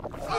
Oh!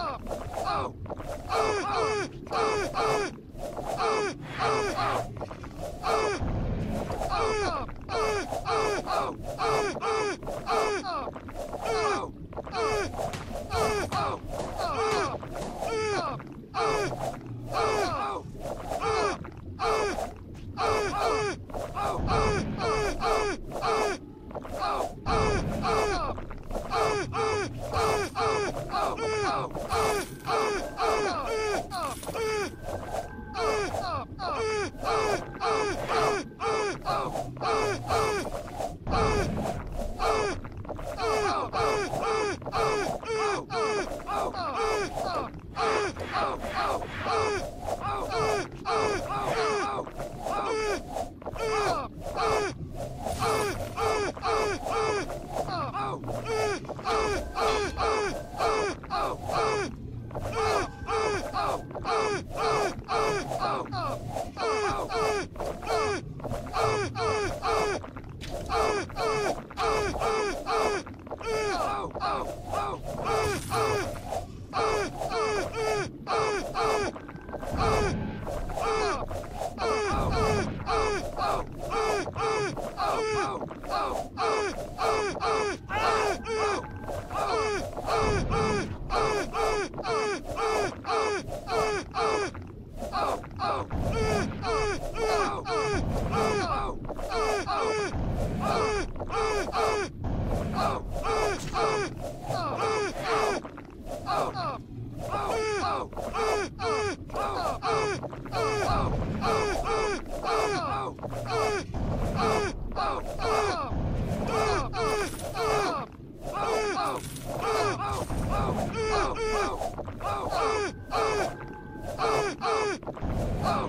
Oh! Oh! Oh! Ah!